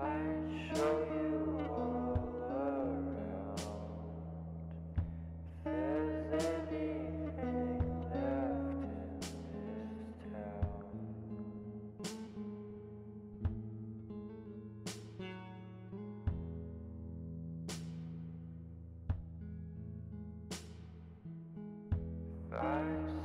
I show you all around. If there's anything left in this town.